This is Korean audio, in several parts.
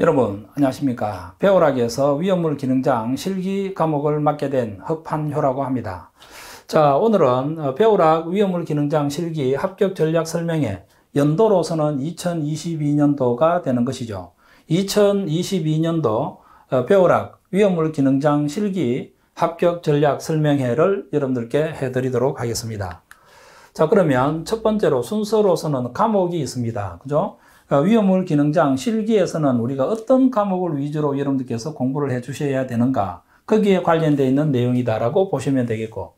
여러분 안녕하십니까? 배우락에서 위험물 기능장 실기 과목을 맡게 된 허판효라고 합니다. 자 오늘은 배우락 위험물 기능장 실기 합격 전략 설명회 연도로서는 2022년도가 되는 것이죠. 2022년도 배우락 위험물 기능장 실기 합격 전략 설명회를 여러분들께 해드리도록 하겠습니다. 자 그러면 첫 번째로 순서로서는 과목이 있습니다. 그죠? 어, 위험물 기능장 실기에서는 우리가 어떤 과목을 위주로 여러분들께서 공부를 해 주셔야 되는가 거기에 관련되어 있는 내용이다라고 보시면 되겠고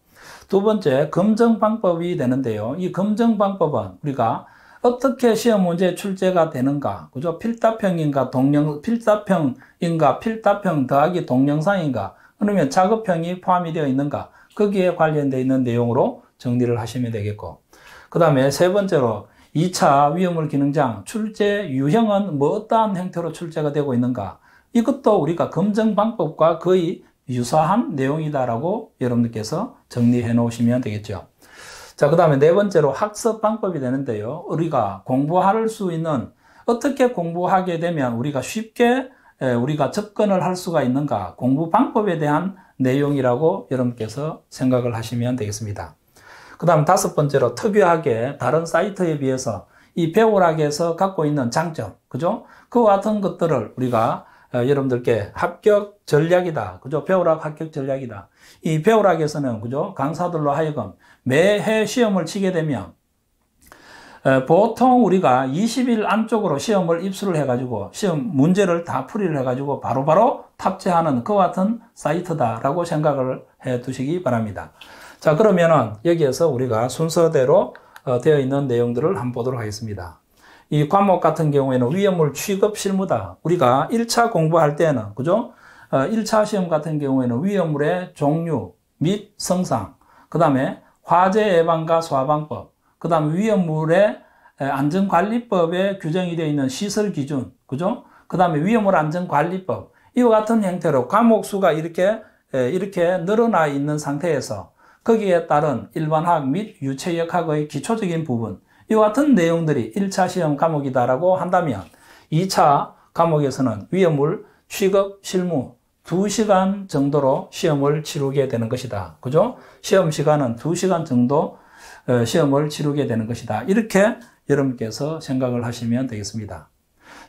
두 번째 검정 방법이 되는데요. 이 검정 방법은 우리가 어떻게 시험 문제 출제가 되는가, 그죠? 필답형인가, 동영, 필답형인가, 필답형 더하기 동영상인가, 그러면 작업형이 포함이 되어 있는가, 거기에 관련되어 있는 내용으로 정리를 하시면 되겠고. 그 다음에 세 번째로 2차 위험물 기능장 출제 유형은 뭐 어떠한 형태로 출제가 되고 있는가? 이것도 우리가 검증 방법과 거의 유사한 내용이다라고 여러분들께서 정리해 놓으시면 되겠죠. 자, 그 다음에 네 번째로 학습 방법이 되는데요. 우리가 공부할 수 있는 어떻게 공부하게 되면 우리가 쉽게 우리가 접근을 할 수가 있는가 공부 방법에 대한 내용이라고 여러분께서 생각을 하시면 되겠습니다. 그 다음 다섯 번째로 특유하게 다른 사이트에 비해서 이 배우락에서 갖고 있는 장점, 그죠? 그와 같은 것들을 우리가 어, 여러분들께 합격 전략이다. 그죠? 배우락 합격 전략이다. 이 배우락에서는, 그죠? 강사들로 하여금 매해 시험을 치게 되면 어, 보통 우리가 20일 안쪽으로 시험을 입수를 해가지고 시험 문제를 다 풀이를 해가지고 바로바로 바로 탑재하는 그와 같은 사이트다라고 생각을 해 두시기 바랍니다. 자, 그러면은 여기에서 우리가 순서대로 어, 되어 있는 내용들을 한번 보도록 하겠습니다. 이 과목 같은 경우에는 위험물 취급 실무다. 우리가 1차 공부할 때는, 그죠? 어, 1차 시험 같은 경우에는 위험물의 종류 및 성상, 그 다음에 화재 예방과 소방법, 그 다음 위험물의 안전관리법에 규정이 되어 있는 시설 기준, 그죠? 그 다음에 위험물 안전관리법, 이와 같은 형태로 과목 수가 이렇게, 이렇게 늘어나 있는 상태에서 거기에 따른 일반학 및 유체역학의 기초적인 부분, 이와 같은 내용들이 1차 시험 과목이다라고 한다면 2차 과목에서는 위험물 취급 실무 2시간 정도로 시험을 치르게 되는 것이다. 그죠? 시험 시간은 2시간 정도 어, 시험을 치르게 되는 것이다. 이렇게 여러분께서 생각을 하시면 되겠습니다.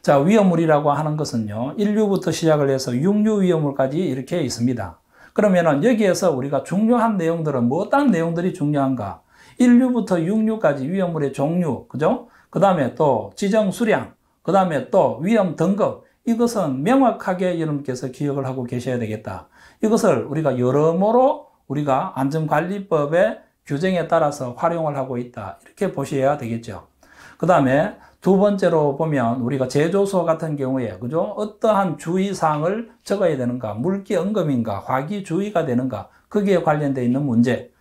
자, 위험물이라고 하는 것은요, 1류부터 시작을 해서 6류 위험물까지 이렇게 있습니다. 그러면은 여기에서 우리가 중요한 내용들은 뭐 어떤 내용들이 중요한가? 1류부터 6류까지 위험물의 종류, 그죠? 그 다음에 또 지정 수량, 그 다음에 또 위험 등급, 이것은 명확하게 여러분께서 기억을 하고 계셔야 되겠다. 이것을 우리가 여러모로 우리가 안전관리법의 규정에 따라서 활용을 하고 있다. 이렇게 보셔야 되겠죠. 그 다음에 두 번째로 보면 우리가 제조소 같은 경우에 그죠? 어떠한 주의사항을 적어야 되는가? 물기 언금인가? 화기 주의가 되는가? 거기에 관련되어 있는 문제.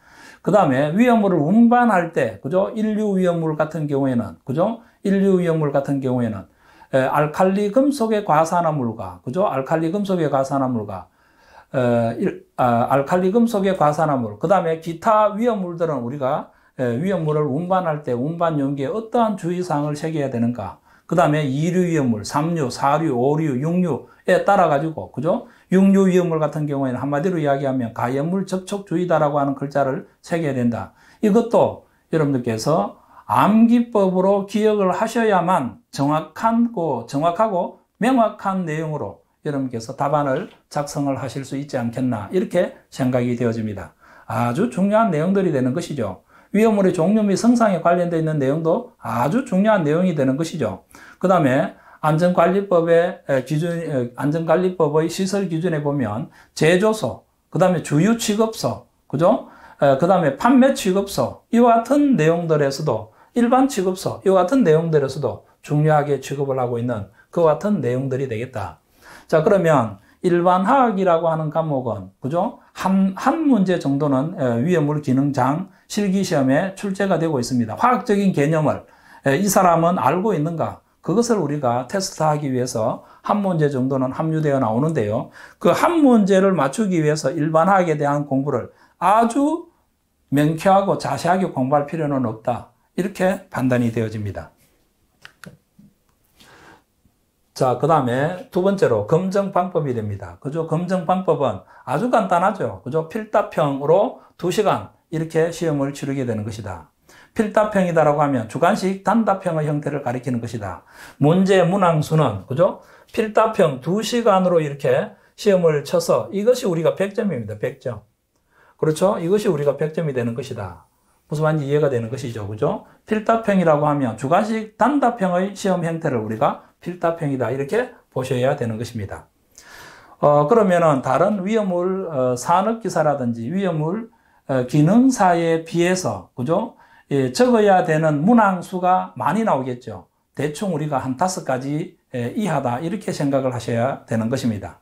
그 다음에 위험물을 운반할 때, 그죠? 인류 위험물 같은 경우에는, 그죠? 인류 위험물 같은 경우에는, 에, 알칼리 금속의 과산화물과, 그죠? 알칼리 금속의 과산화물과, 에, 일, 아, 알칼리 금속의 과산화물, 그 다음에 기타 위험물들은 우리가 예, 위험물을 운반할 때 운반 용기에 어떠한 주의사항을 새겨야 되는가. 그 다음에 2류 위험물, 3류, 4류, 5류, 6류에 따라 가지고, 그죠? 6류 위험물 같은 경우에는 한마디로 이야기하면 가연물 접촉주의다라고 하는 글자를 새겨야 된다. 이것도 여러분들께서 암기법으로 기억을 하셔야만 정확한, 정확하고 명확한 내용으로 여러분께서 답안을 작성을 하실 수 있지 않겠나. 이렇게 생각이 되어집니다. 아주 중요한 내용들이 되는 것이죠. 위험물의 종류 및 성상에 관련되어 있는 내용도 아주 중요한 내용이 되는 것이죠. 그 다음에 안전관리법의 기준, 안전관리법의 시설 기준에 보면 제조소, 그 다음에 주유 취급소, 그죠? 그 다음에 판매 취급소, 이와 같은 내용들에서도 일반 취급소, 이와 같은 내용들에서도 중요하게 취급을 하고 있는 그와 같은 내용들이 되겠다. 자, 그러면 일반 화학이라고 하는 과목은, 그죠? 한, 한 문제 정도는 위험물 기능장 실기시험에 출제가 되고 있습니다. 화학적인 개념을 이 사람은 알고 있는가? 그것을 우리가 테스트하기 위해서 한 문제 정도는 함유되어 나오는데요. 그 한 문제를 맞추기 위해서 일반화학에 대한 공부를 아주 명쾌하고 자세하게 공부할 필요는 없다. 이렇게 판단이 되어집니다. 자, 그 다음에 두 번째로 검정 방법이 됩니다. 그죠? 검정 방법은 아주 간단하죠. 그죠? 필답형으로 2시간 이렇게 시험을 치르게 되는 것이다. 필답형이다라고 하면 주관식 단답형의 형태를 가리키는 것이다. 문제 문항 수는, 그죠? 필답형 2시간으로 이렇게 시험을 쳐서 이것이 우리가 100점입니다. 100점. 그렇죠? 이것이 우리가 100점이 되는 것이다. 무슨 말인지 이해가 되는 것이죠. 그죠? 필답형이라고 하면 주관식 단답형의 시험 형태를 우리가 필답형이다. 이렇게 보셔야 되는 것입니다. 어, 그러면은 다른 위험물 어, 산업기사라든지 위험물 어, 기능사에 비해서, 그죠? 예, 적어야 되는 문항수가 많이 나오겠죠. 대충 우리가 한 다섯 가지 예, 이하다. 이렇게 생각을 하셔야 되는 것입니다.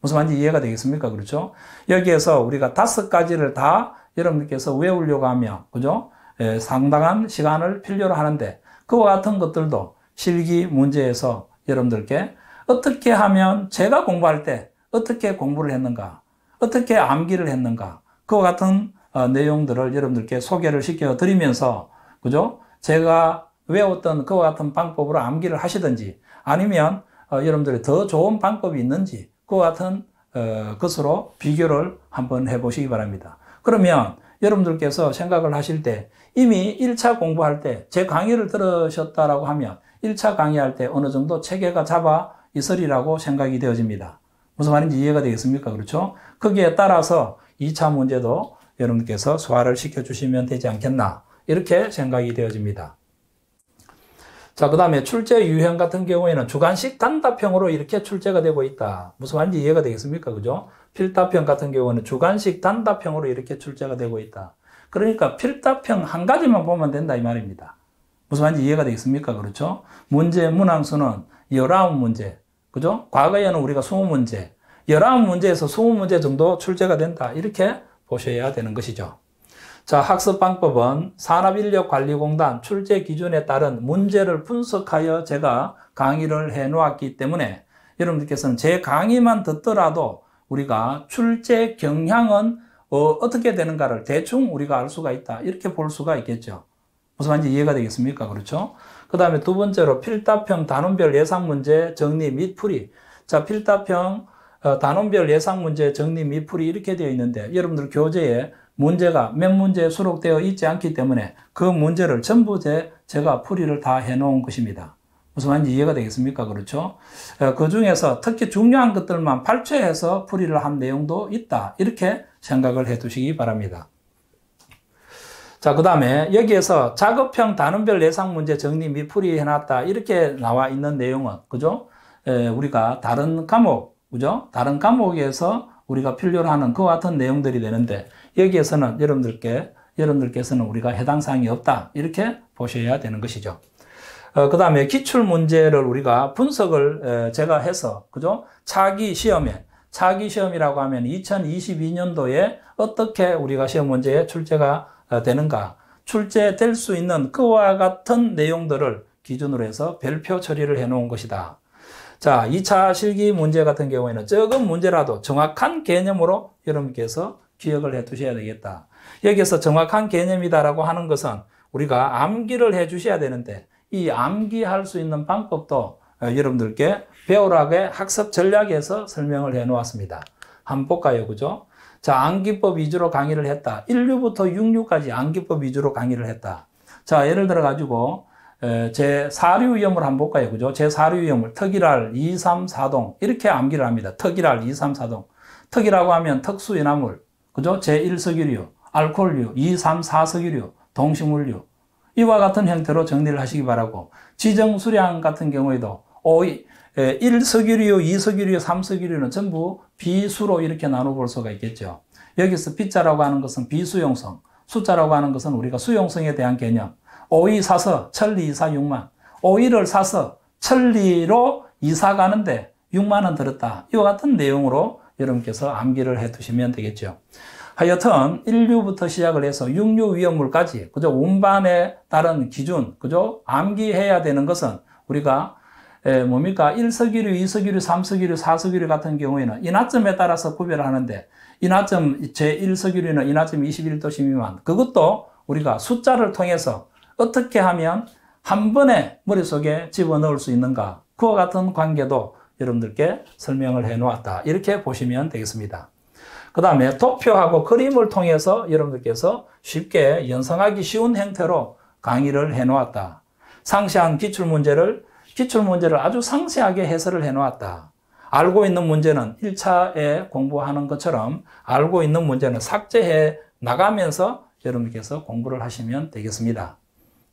무슨 말인지 이해가 되겠습니까? 그렇죠? 여기에서 우리가 다섯 가지를 다 여러분께서 외우려고 하면, 그죠? 예, 상당한 시간을 필요로 하는데, 그와 같은 것들도 실기 문제에서 여러분들께 어떻게 하면 제가 공부할 때 어떻게 공부를 했는가, 어떻게 암기를 했는가, 그와 같은 어, 내용들을 여러분들께 소개를 시켜 드리면서, 그죠? 제가 외웠던 그와 같은 방법으로 암기를 하시든지, 아니면 어, 여러분들이 더 좋은 방법이 있는지, 그와 같은 어, 것으로 비교를 한번 해보시기 바랍니다. 그러면 여러분들께서 생각을 하실 때 이미 1차 공부할 때 제 강의를 들으셨다라고 하면 1차 강의할 때 어느 정도 체계가 잡아 있으리라고 생각이 되어집니다. 무슨 말인지 이해가 되겠습니까? 그렇죠? 거기에 따라서 2차 문제도 여러분께서 소화를 시켜주시면 되지 않겠나. 이렇게 생각이 되어집니다. 자, 그 다음에 출제 유형 같은 경우에는 주관식 단답형으로 이렇게 출제가 되고 있다. 무슨 말인지 이해가 되겠습니까? 그죠? 필답형 같은 경우는 주관식 단답형으로 이렇게 출제가 되고 있다. 그러니까 필답형 한 가지만 보면 된다 이 말입니다. 무슨 말인지 이해가 되겠습니까? 그렇죠? 문제 문항수는 19문제. 그죠? 과거에는 우리가 20문제. 19문제에서 20문제 정도 출제가 된다. 이렇게 보셔야 되는 것이죠. 자, 학습 방법은 산업인력관리공단 출제 기준에 따른 문제를 분석하여 제가 강의를 해 놓았기 때문에 여러분들께서는 제 강의만 듣더라도 우리가 출제 경향은 어, 떻게 되는가를 대충 우리가 알 수가 있다. 이렇게 볼 수가 있겠죠. 무슨 말인지 이해가 되겠습니까? 그렇죠? 그 다음에 두 번째로 필답형 단원별 예상 문제 정리 및 풀이. 자, 필답형 어, 단원별 예상 문제 정리 및 풀이 이렇게 되어 있는데 여러분들 교재에 문제가 몇 문제에 수록되어 있지 않기 때문에 그 문제를 전부 제, 제가 풀이를 다 해놓은 것입니다. 무슨 말인지 이해가 되겠습니까? 그렇죠? 어, 그 중에서 특히 중요한 것들만 발췌해서 풀이를 한 내용도 있다. 이렇게 생각을 해 두시기 바랍니다. 자, 그 다음에 여기에서 작업형 단원별 예상 문제 정리 및 풀이 해놨다. 이렇게 나와 있는 내용은, 그죠? 에, 우리가 다른 과목, 그죠? 다른 과목에서 우리가 필요로 하는 그와 같은 내용들이 되는데, 여기에서는 여러분들께, 여러분들께서는 우리가 해당 사항이 없다. 이렇게 보셔야 되는 것이죠. 어, 그 다음에 기출 문제를 우리가 분석을 에, 제가 해서, 그죠? 차기 시험에, 차기 시험이라고 하면 2022년도에 어떻게 우리가 시험 문제에 출제가 어, 되는가, 출제될 수 있는 그와 같은 내용들을 기준으로 해서 별표 처리를 해 놓은 것이다. 자, 2차 실기 문제 같은 경우에는 적은 문제라도 정확한 개념으로 여러분께서 기억을 해 두셔야 되겠다. 여기서 정확한 개념이다라고 하는 것은 우리가 암기를 해 주셔야 되는데 이 암기할 수 있는 방법도 어, 여러분들께 배우락의 학습 전략에서 설명을 해 놓았습니다. 한번 볼까요? 그죠? 자, 암기법 위주로 강의를 했다. 1류부터 6류까지 암기법 위주로 강의를 했다. 자, 예를 들어 가지고 제 4류 위험을 한번 볼까요? 그죠? 제 4류 위험을 특이랄 2, 3, 4동 이렇게 암기를 합니다. 특이랄 2, 3, 4동. 특이라고 하면 특수연화물, 그죠? 제1석유류, 알코올류, 2, 3, 4석유류, 동식물류. 이와 같은 형태로 정리를 하시기 바라고 지정 수량 같은 경우에도 5, 1석유류, 2석유류, 3석유류는 전부 비수로 이렇게 나눠볼 수가 있겠죠. 여기서 B자라고 하는 것은 비수용성, 숫자라고 하는 것은 우리가 수용성에 대한 개념. 오이 사서 천리 이사 6만. 오이를 사서 천리로 이사 가는데 6만 원 들었다. 이와 같은 내용으로 여러분께서 암기를 해 두시면 되겠죠. 하여튼 1류부터 시작을 해서 6류 위험물까지 그죠? 운반에 따른 기준 그죠? 암기해야 되는 것은 우리가 에, 뭡니까? 1석유류, 2석유류, 3석유류, 4석유류 같은 경우에는 인하점에 따라서 구별을 하는데 인하점 제1석유류는 인하점 21도씨 미만 그것도 우리가 숫자를 통해서 어떻게 하면 한 번에 머릿속에 집어넣을 수 있는가 그와 같은 관계도 여러분들께 설명을 해 놓았다. 이렇게 보시면 되겠습니다. 그 다음에 도표하고 그림을 통해서 여러분들께서 쉽게 연상하기 쉬운 형태로 강의를 해 놓았다. 상세한 기출문제를, 기출문제를 아주 상세하게 해설을 해 놓았다. 알고 있는 문제는 1차에 공부하는 것처럼 알고 있는 문제는 삭제해 나가면서 여러분께서 공부를 하시면 되겠습니다.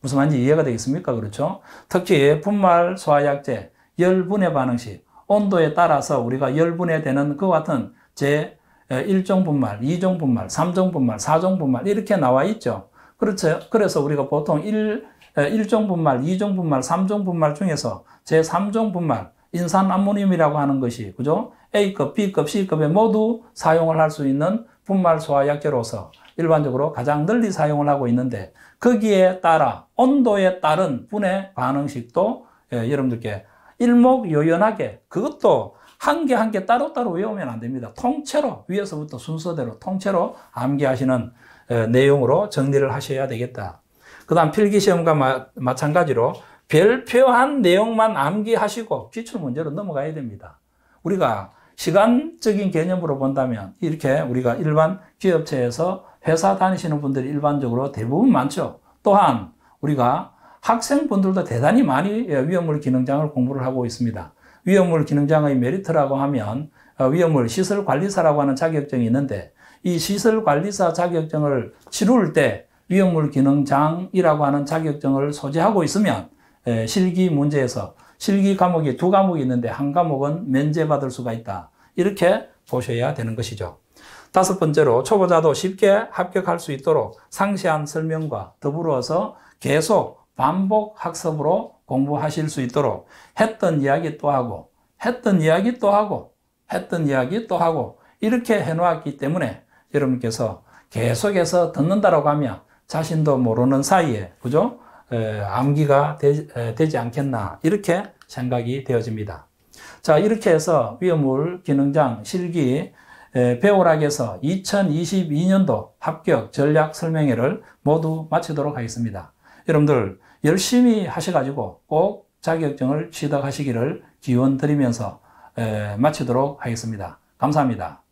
무슨 말인지 이해가 되겠습니까? 그렇죠? 특히 분말 소화약제, 열분해 반응식, 온도에 따라서 우리가 열분해되는 그 같은 제 1종 분말, 2종 분말, 3종 분말, 4종 분말 이렇게 나와 있죠. 그렇죠. 그래서 우리가 보통 1, 1종 분말, 2종 분말, 3종 분말 중에서 제 3종 분말, 인산 암모늄이라고 하는 것이 그죠? A급, B급, C급에 모두 사용을 할 수 있는 분말 소화약제로서 일반적으로 가장 널리 사용을 하고 있는데 거기에 따라 온도에 따른 분해 반응식도 예, 여러분들께 일목요연하게 그것도 한 개 한 개 따로따로 외우면 안 됩니다. 통째로 위에서부터 순서대로 통째로 암기하시는 예, 내용으로 정리를 하셔야 되겠다. 그 다음 필기시험과 마, 마찬가지로 별표한 내용만 암기하시고 기출문제로 넘어가야 됩니다. 우리가 시간적인 개념으로 본다면 이렇게 우리가 일반 기업체에서 회사 다니시는 분들이 일반적으로 대부분 많죠. 또한 우리가 학생분들도 대단히 많이 위험물 기능장을 공부를 하고 있습니다. 위험물 기능장의 메리트라고 하면 어, 위험물 시설 관리사라고 하는 자격증이 있는데 이 시설 관리사 자격증을 치룰 때 위험물 기능장이라고 하는 자격증을 소지하고 있으면 실기 문제에서 실기 과목이 두 과목이 있는데 한 과목은 면제받을 수가 있다. 이렇게 보셔야 되는 것이죠. 다섯 번째로 초보자도 쉽게 합격할 수 있도록 상세한 설명과 더불어서 계속 반복 학습으로 공부하실 수 있도록 했던 이야기 또 하고 했던 이야기 또 하고 했던 이야기 또 하고 이렇게 해놓았기 때문에 여러분께서 계속해서 듣는다라고 하면 자신도 모르는 사이에 그죠? 에, 암기가 되, 지 않겠나 이렇게 생각이 되어집니다. 자 이렇게 해서 위험물 기능장 실기 배우락에서 2022년도 합격 전략 설명회를 모두 마치도록 하겠습니다. 여러분들 열심히 하셔가지고 꼭 자격증을 취득하시기를 기원 드리면서 마치도록 하겠습니다. 감사합니다.